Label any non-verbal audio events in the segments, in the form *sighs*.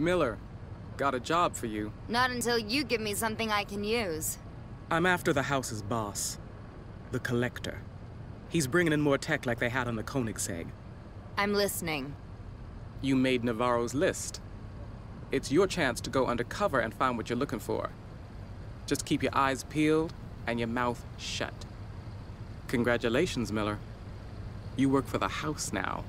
Miller, got a job for you. Not until you give me something I can use. I'm after the house's boss, the Collector. He's bringing in more tech like they had on the Koenigsegg. I'm listening. You made Navarro's list. It's your chance to go undercover and find what you're looking for. Just keep your eyes peeled and your mouth shut. Congratulations, Miller. You work for the house now.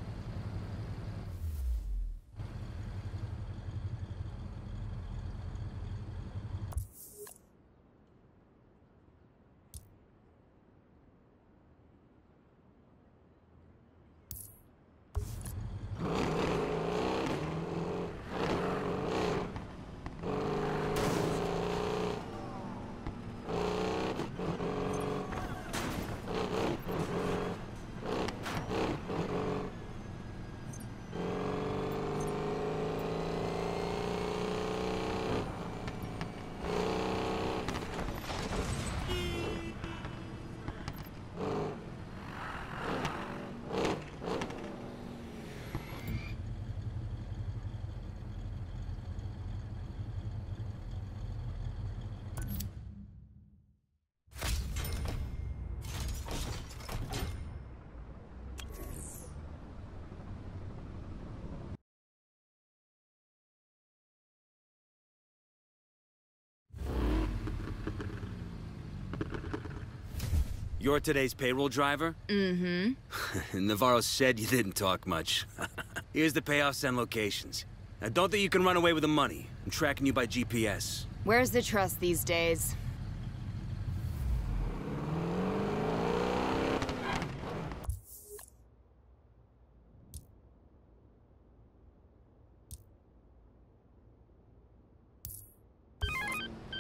You're today's payroll driver? Mm-hmm. *laughs* Navarro said you didn't talk much. *laughs* Here's the payoffs and locations. Now, don't think you can run away with the money. I'm tracking you by GPS. Where's the trust these days?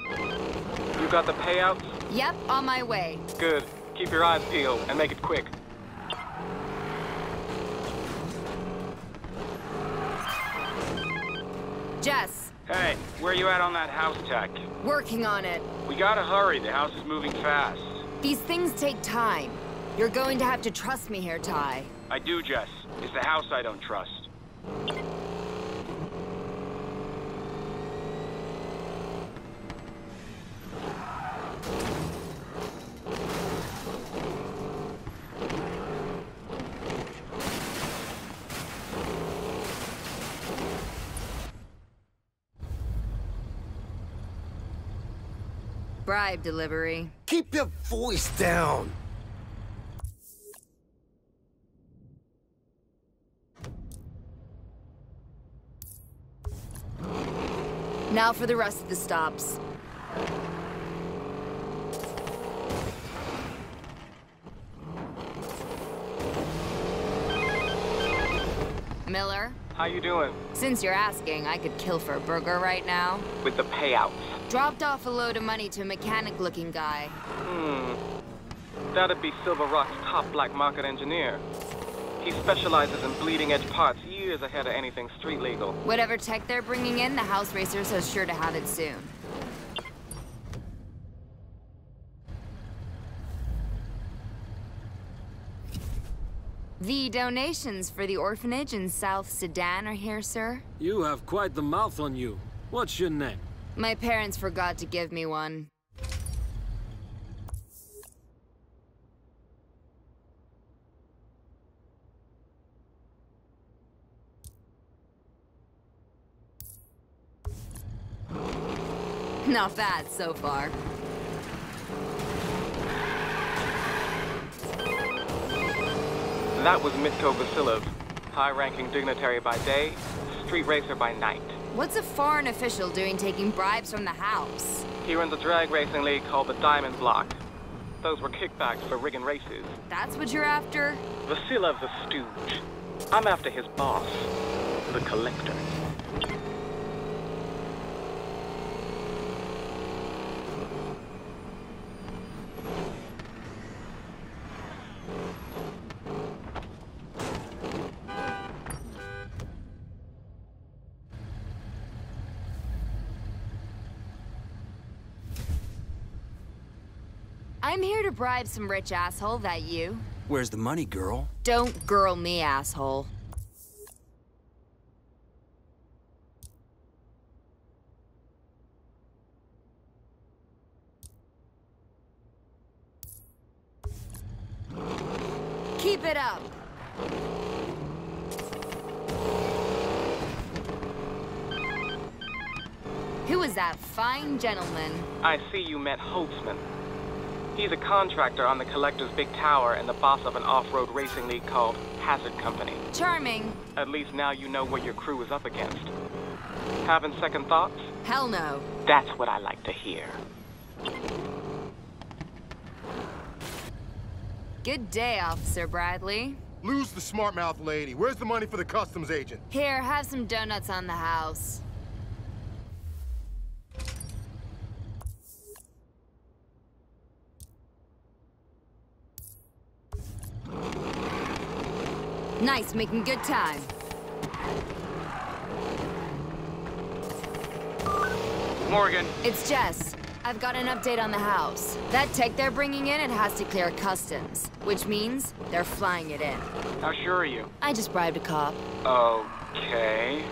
You got the payouts? Yep, on my way. Good. Keep your eyes peeled and make it quick. Jess, Hey, where are you at on that house tech? working on it. We gotta hurry, the house is moving fast. These things take time. You're going to have to trust me here, Ty. I do, Jess. It's the house I don't trust. Bribe delivery. Keep your voice down. Now for the rest of the stops. Miller, How you doing? since you're asking, I could kill for a burger right now. With the payouts. Dropped off a load of money to a mechanic-looking guy. Hmm. That'd be Silver Rock's top black market engineer. He specializes in bleeding edge parts years ahead of anything street legal. Whatever tech they're bringing in, the House Racers are sure to have it soon. The donations for the orphanage in South Sudan are here, sir. You have quite the mouth on you. What's your name? My parents forgot to give me one. Not bad so far. That was Mitko Vasilov, high-ranking dignitary by day, street racer by night. What's a foreign official doing taking bribes from the house? He runs a drag racing league called the Diamond Block. Those were kickbacks for rigging races. That's what you're after? Vasilov's a stooge. I'm after his boss, the Collector. bribe some rich asshole, that you? Where's the money, girl? Don't girl me, asshole. Keep it up! Who is that fine gentleman? I see you met Holtzman. He's a contractor on the Collector's big tower and the boss of an off-road racing league called Hazard Company. Charming. At least now you know what your crew is up against. Having second thoughts? Hell no. That's what I like to hear. Good day, Officer Bradley. Lose the smart mouth lady. Where's the money for the customs agent? Here, have some donuts on the house. Nice, making good time. Morgan, It's Jess. I've got an update on the house. That tech they're bringing in, it has to clear customs, which means they're flying it in. how sure are you? I just bribed a cop. Okay.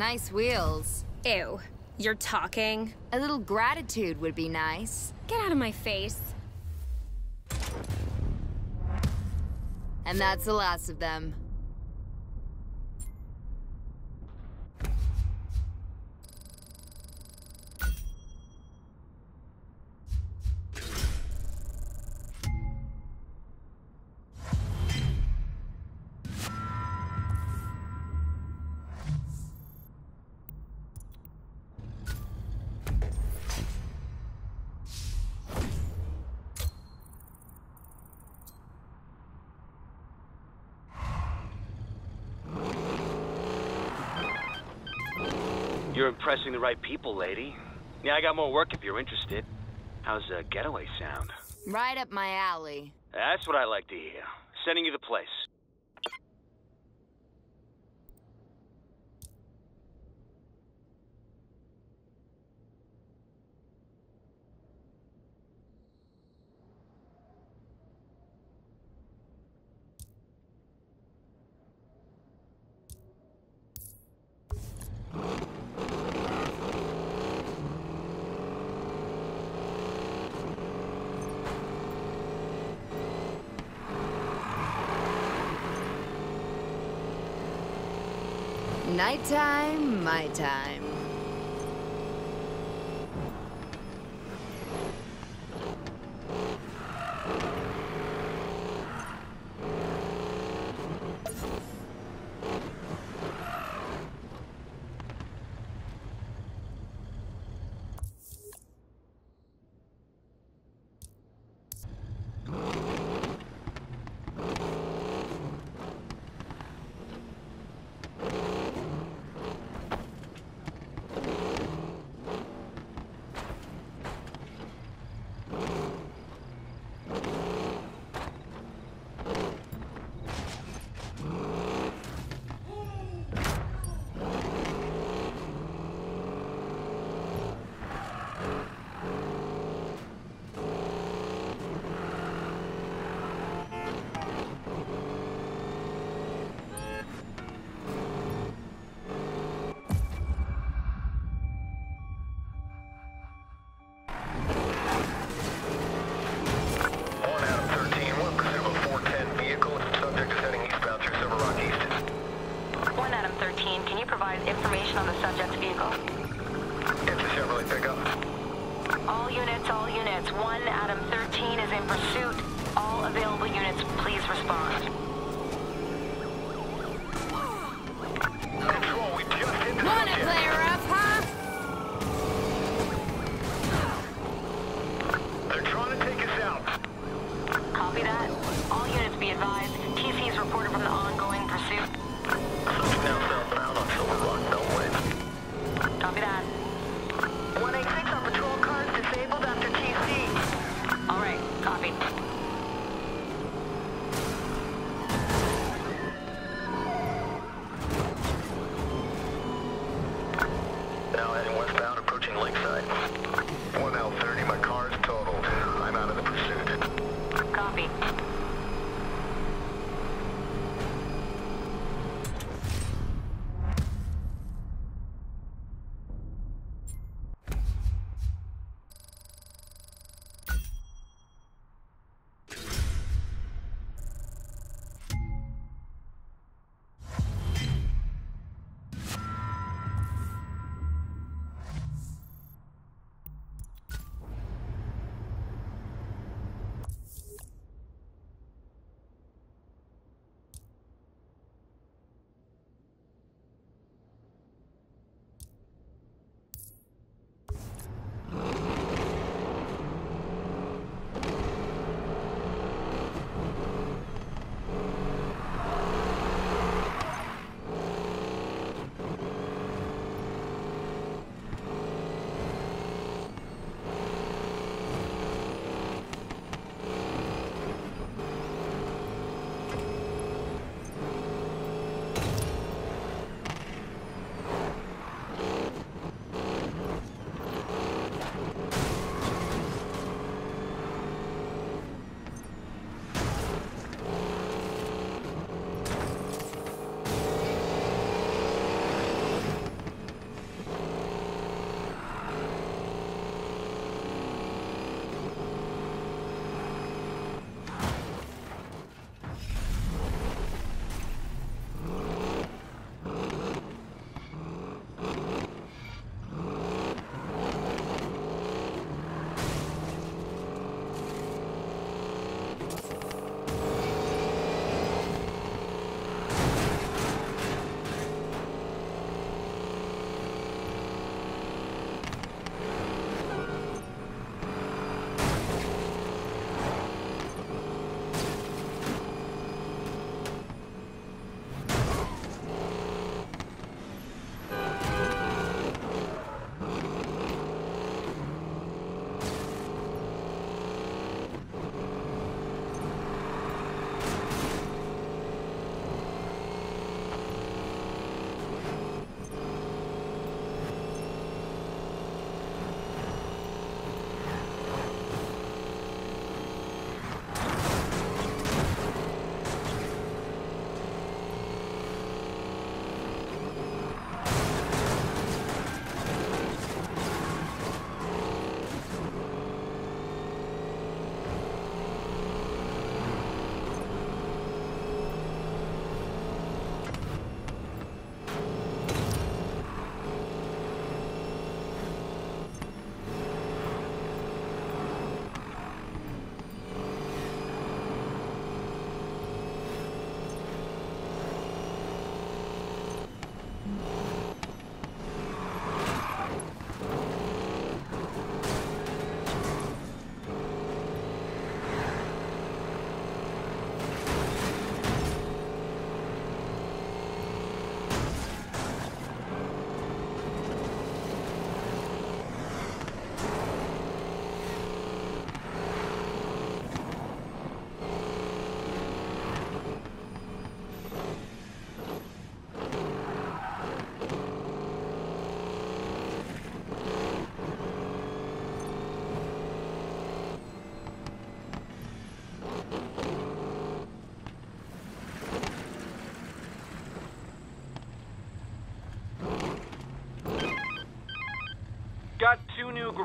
Nice wheels. Ew. You're talking? A little gratitude would be nice. Get out of my face. And that's the last of them. Yeah, I got more work if you're interested. How's a getaway sound? Right up my alley. That's what I like to hear. Sending you the place. Nighttime, my time.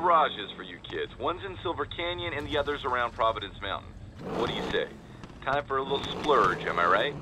garages for you kids. One's in Silver Canyon and the other's around Providence Mountain. What do you say? Time for a little splurge, am I right?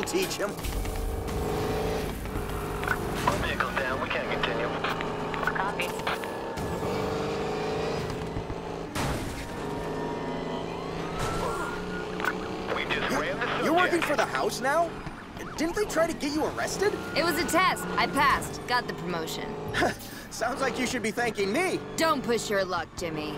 That'll teach him. Vehicle down. We can't continue. Copy. We just ran the You're working for the house now? Didn't they try to get you arrested? It was a test. I passed. Got the promotion. *laughs* Sounds like you should be thanking me. Don't push your luck, Jimmy.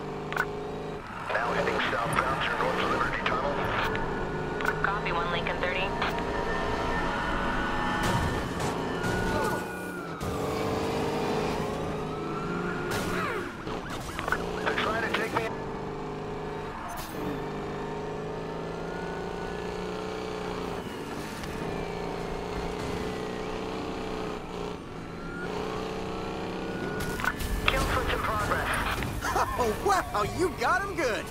Oh, you got him good.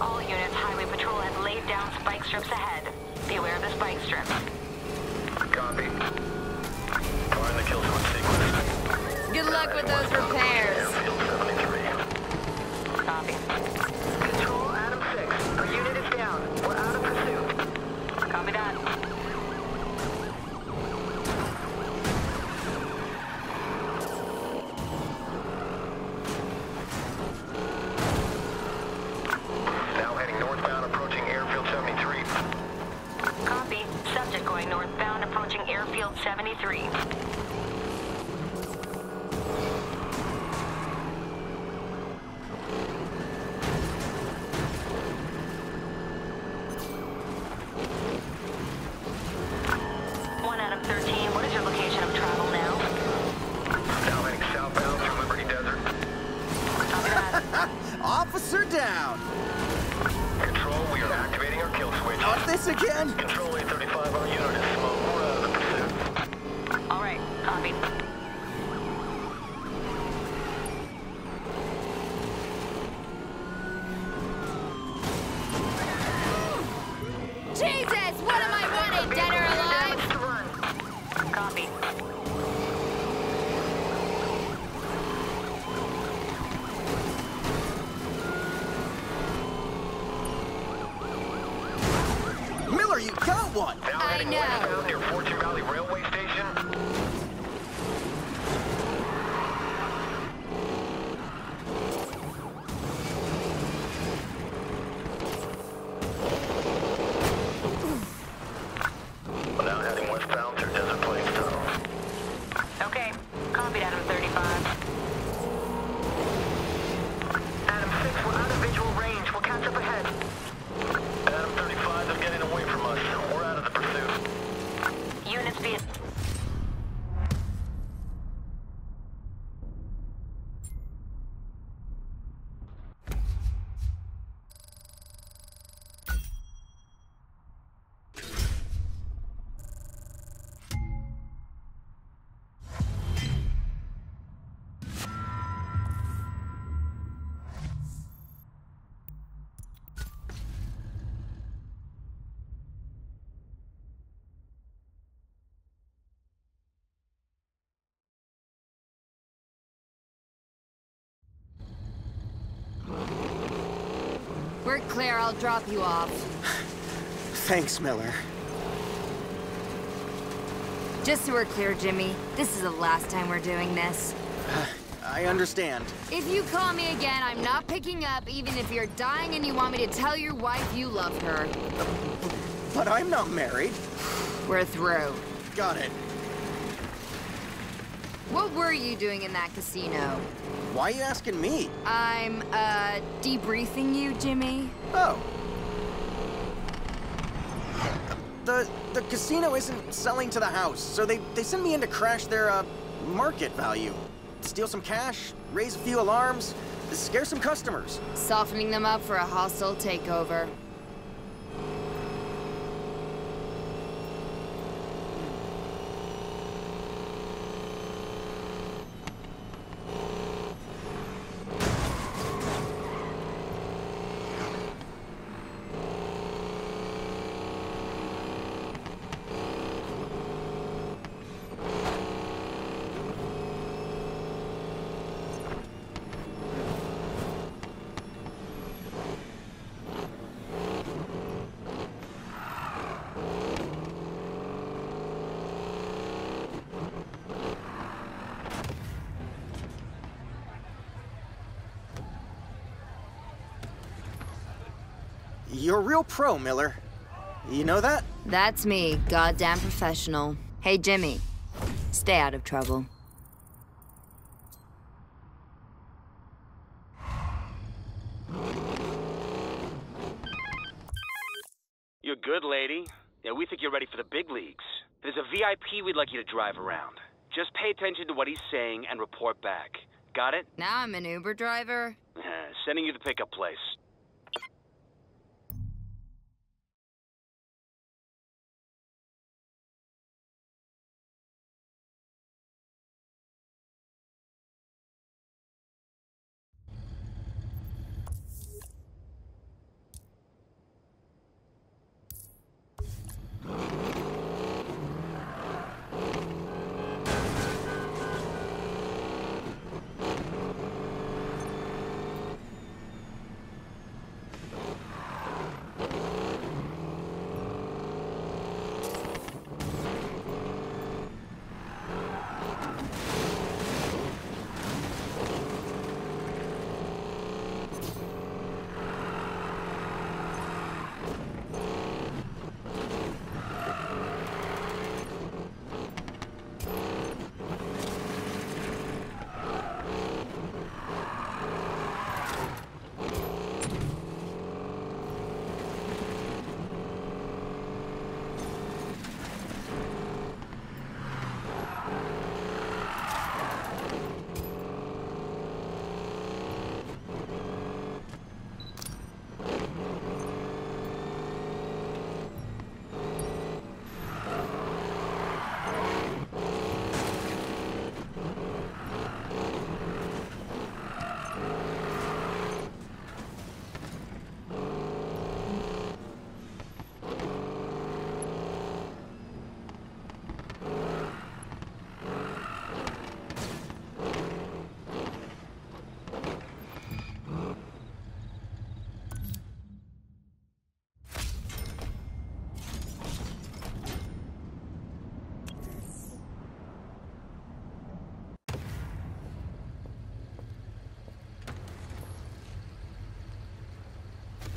All units, Highway Patrol has laid down spike strips ahead. Be aware of the spike strips. down. Control, we are activating our kill switch. Not this again! Control A35, our unit is smoke. We're clear, I'll drop you off. Thanks, Miller. Just so we're clear, Jimmy, this is the last time we're doing this. *sighs* I understand. If you call me again, I'm not picking up, even if you're dying and you want me to tell your wife you love her. But I'm not married. We're through. Got it. What were you doing in that casino? Why are you asking me? I'm, uh, debriefing you, Jimmy. Oh. The the casino isn't selling to the house, so they, they send me in to crash their, uh, market value. Steal some cash, raise a few alarms, scare some customers. Softening them up for a hostile takeover. You're a real pro, Miller. You know that? That's me, goddamn professional. Hey, Jimmy, stay out of trouble. You're good, lady. Yeah, we think you're ready for the big leagues. There's a VIP we'd like you to drive around. Just pay attention to what he's saying and report back. Got it? Now I'm an Uber driver. Uh, sending you the pickup place.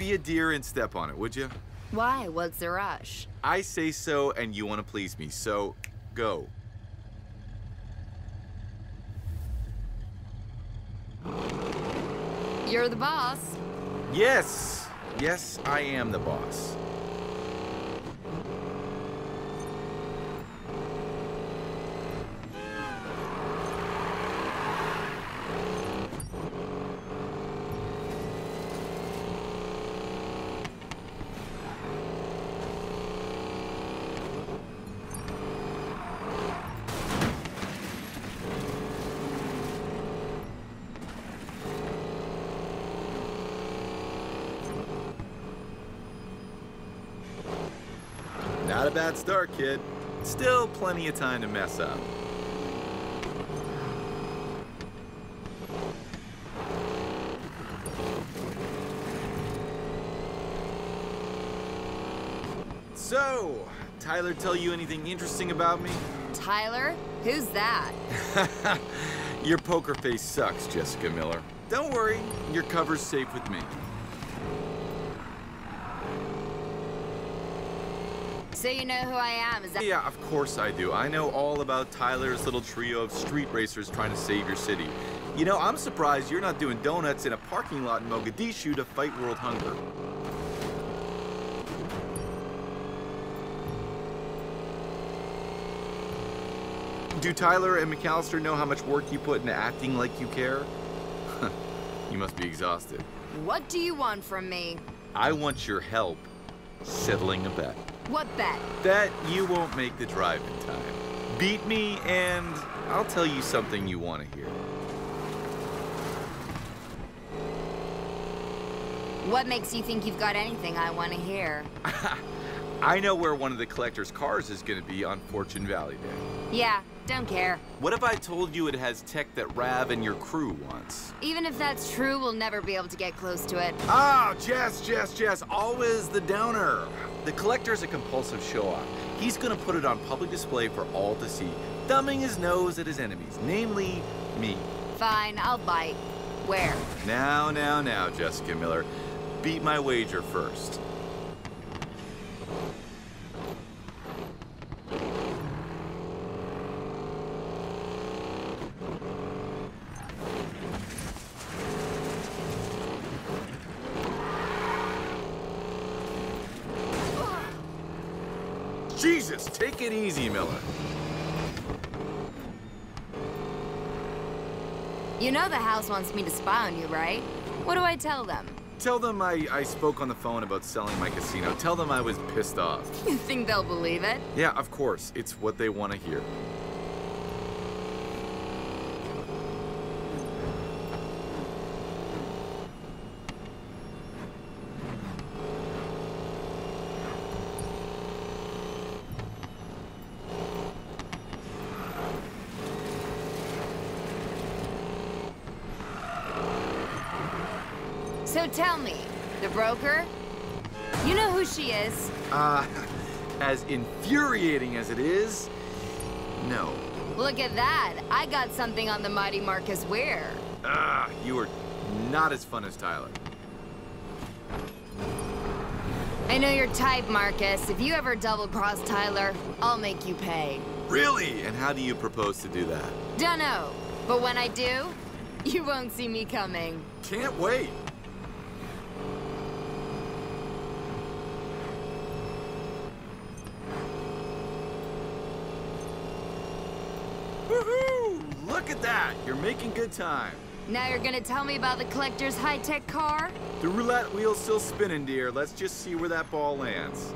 Be a dear and step on it, would you? Why? What's the rush? I say so, and you want to please me, so go. You're the boss. Yes! Yes, I am the boss. A bad start, kid. Still plenty of time to mess up. So, Tyler tell you anything interesting about me? Tyler? Who's that? *laughs* Your poker face sucks, Jessica Miller. Don't worry, your cover's safe with me. So you know who I am, is that- Yeah, of course I do. I know all about Tyler's little trio of street racers trying to save your city. You know, I'm surprised you're not doing donuts in a parking lot in Mogadishu to fight world hunger. Do Tyler and McAllister know how much work you put into acting like you care? *laughs* you must be exhausted. What do you want from me? I want your help settling a bet. What bet? That you won't make the drive in time. Beat me, and I'll tell you something you want to hear. What makes you think you've got anything I want to hear? *laughs* I know where one of the collector's cars is going to be on Fortune Valley Day. Yeah, don't care. What if I told you it has tech that Rav and your crew wants? Even if that's true, we'll never be able to get close to it. Ah, Jess, Jess, Jess, always the downer. The collector's a compulsive show-off. He's gonna put it on public display for all to see, thumbing his nose at his enemies, namely me. Fine, I'll bite. Where? Now, now, now, Jessica Miller. Beat my wager first. Jesus, take it easy, Miller. You know the house wants me to spy on you, right? What do I tell them? Tell them I, I spoke on the phone about selling my casino. Tell them I was pissed off. You think they'll believe it? Yeah, of course. It's what they want to hear. So tell me, the broker? You know who she is? Uh, *laughs* as infuriating as it is, no. Look at that. I got something on the mighty Marcus Weir. Ah, you are not as fun as Tyler. I know your type, Marcus. If you ever double-cross Tyler, I'll make you pay. Really? And how do you propose to do that? Dunno. But when I do, *laughs* you won't see me coming. Can't wait. Woohoo! Look at that! You're making good time. Now you're gonna tell me about the collector's high-tech car? The roulette wheel's still spinning, dear. Let's just see where that ball lands.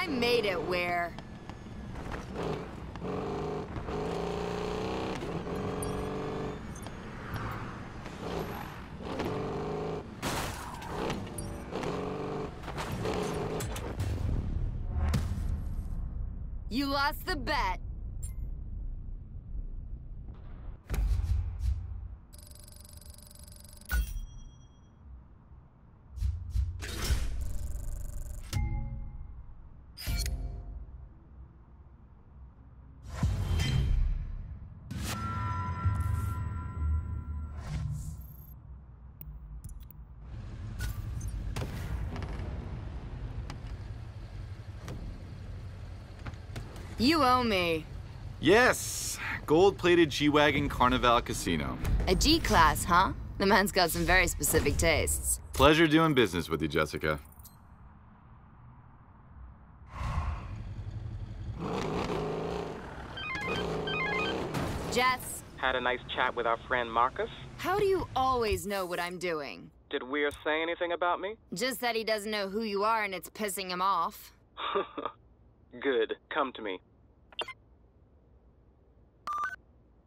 I made it where? You lost the bet. You owe me. Yes, gold-plated G-Wagon Carnival Casino. A G-Class, huh? The man's got some very specific tastes. Pleasure doing business with you, Jessica. Jess, Had a nice chat with our friend Marcus. how do you always know what I'm doing? Did Weir say anything about me? Just that he doesn't know who you are and it's pissing him off. *laughs* Good. Come to me.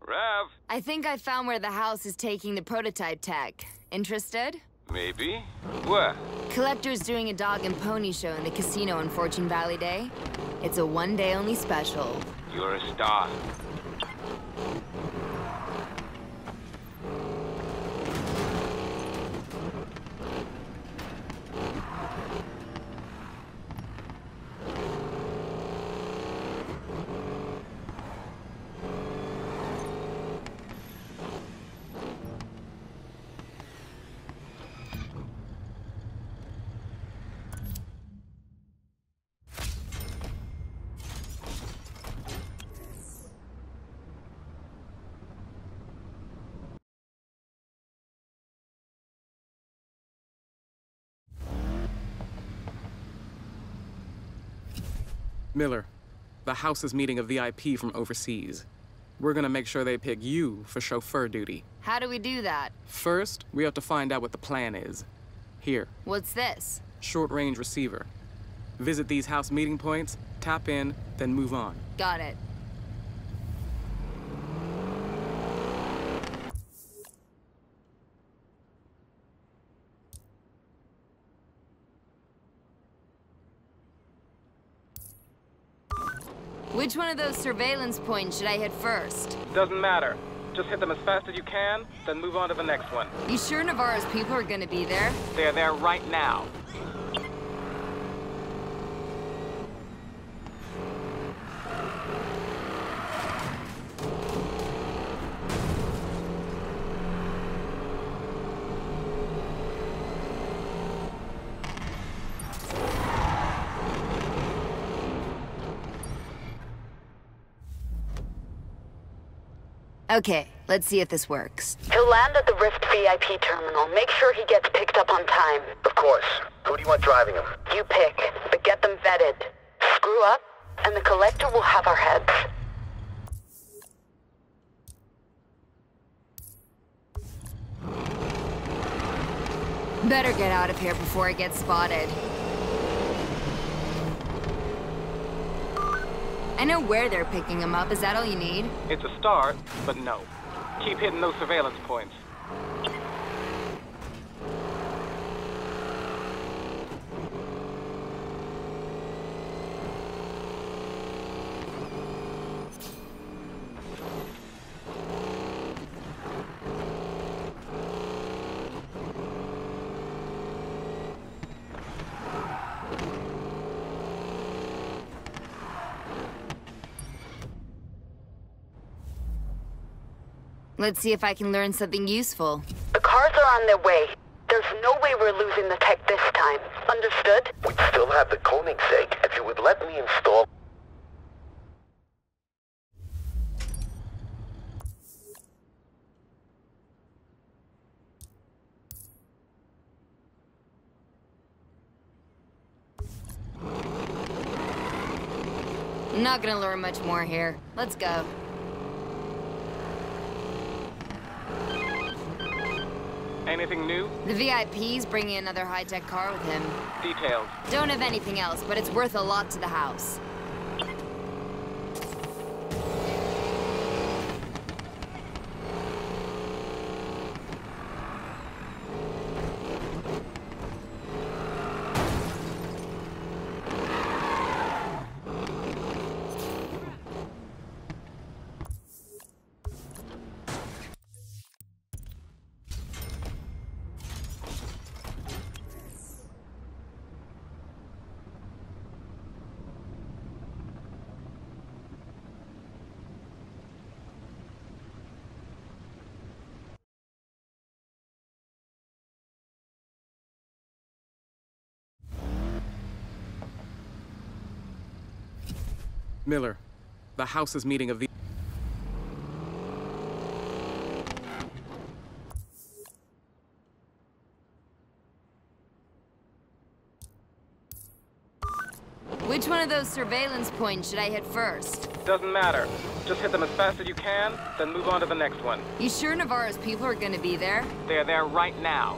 Rav, I think I found where the house is taking the prototype tech. Interested? maybe? Where? Collector's doing a dog and pony show in the casino on Fortune Valley Day. It's a one day only special. You're a star. Miller, the house is meeting a VIP from overseas. We're gonna make sure they pick you for chauffeur duty. How do we do that? First, we have to find out what the plan is. Here, What's this? short range receiver. Visit these house meeting points, tap in, then move on. Got it. Which one of those surveillance points should I hit first? Doesn't matter. Just hit them as fast as you can, then move on to the next one. You sure Navarro's people are gonna be there? They're there right now. Okay, let's see if this works. He'll land at the Rift VIP terminal. Make sure he gets picked up on time. Of course. Who do you want driving him? You pick, but get them vetted. Screw up, and the Collector will have our heads. Better get out of here before I get spotted. I know where they're picking him up. Is that all you need? It's a start, but no. Keep hitting those surveillance points. Let's see if I can learn something useful. The cars are on their way. There's no way we're losing the tech this time. Understood? We'd still have the Koenigsegg if you would let me install... I'm not gonna learn much more here. Let's go. Anything new? The VIP's bringing another high-tech car with him. Details. Don't have anything else, but it's worth a lot to the house. Miller, The house is meeting a V. Which one of those surveillance points should I hit first? Doesn't matter. Just hit them as fast as you can, then move on to the next one. You sure Navarro's people are gonna be there? They're there right now.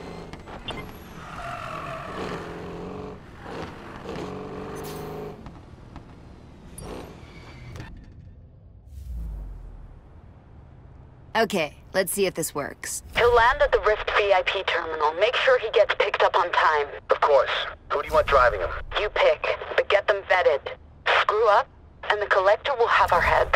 Okay, let's see if this works. He'll land at the Rift VIP terminal. Make sure he gets picked up on time. Of course. Who do you want driving him? You pick, but get them vetted. Screw up, and the Collector will have our heads.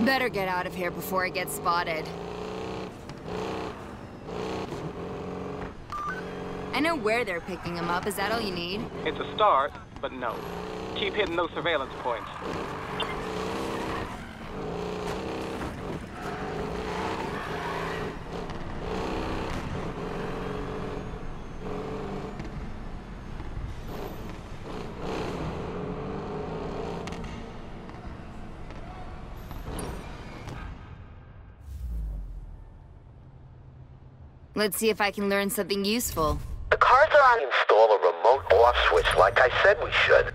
Better get out of here before I get spotted. I know where they're picking them up. Is that all you need? It's a start, but no. Keep hitting those surveillance points. Let's see if I can learn something useful. The on... Install a remote off switch like I said we should.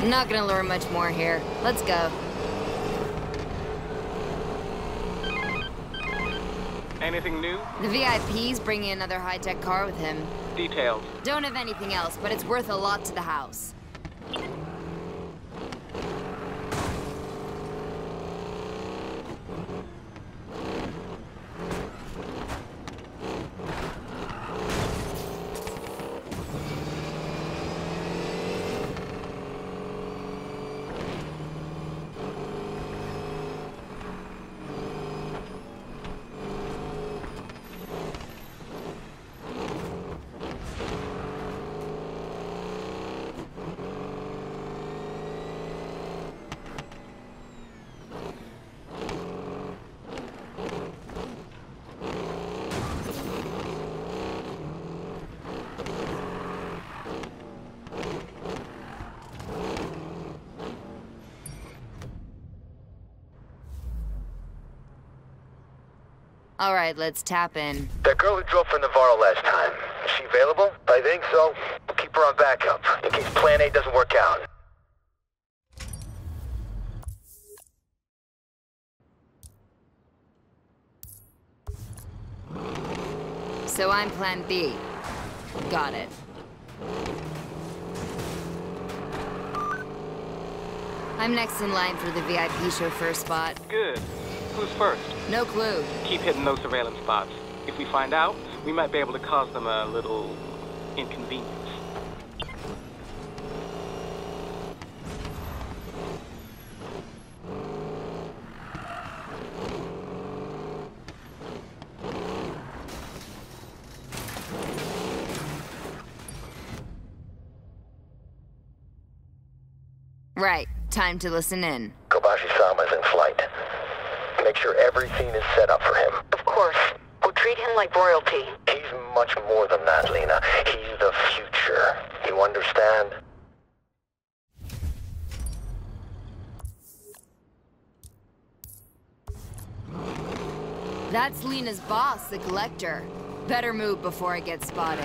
I'm not gonna learn much more here. Let's go. Anything new? The VIP's bringing another high-tech car with him. Details. Don't have anything else, but it's worth a lot to the house. All right, let's tap in. That girl who drove for Navarro last time, is she available? I think so. We'll keep her on backup, in case Plan A doesn't work out. So I'm plan B. Got it. I'm next in line for the VIP chauffeur spot. Good. Who's first? No clue. Keep hitting those surveillance spots. If we find out, we might be able to cause them a little inconvenience. Right. Time to listen in. Kobashi-sama's in flight. Make sure everything is set up for him. Of course. We'll treat him like royalty. He's much more than that, Lina. He's the future. You understand? That's Lina's boss, the Collector. Better move before I get spotted.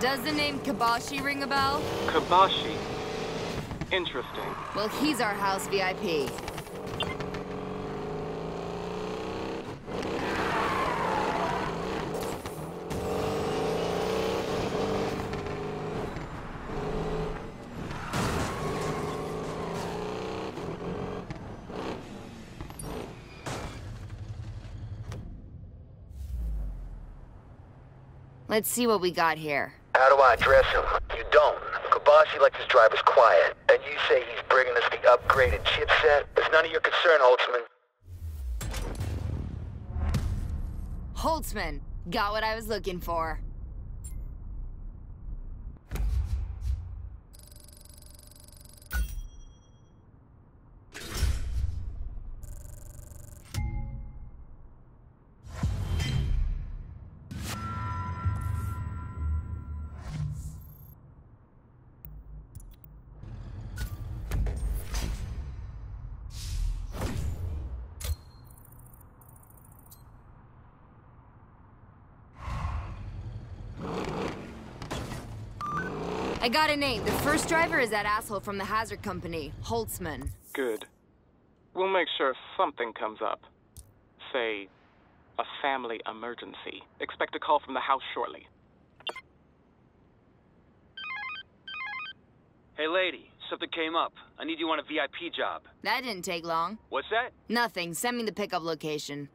Does the name Kobashi ring a bell? Kobashi. Interesting. Well, he's our house VIP. Let's see what we got here. How do I address him? You don't. Kobashi likes his drivers quiet. And you say he's bringing us the upgraded chipset? It's none of your concern, Holtzman. Holtzman, got what I was looking for. I got a name. The first driver is that asshole from the hazard company, Holtzman. Good. We'll make sure something comes up. Say, a family emergency. Expect a call from the house shortly. Hey, lady, something came up. I need you on a VIP job. That didn't take long. What's that? Nothing. Send me the pickup location.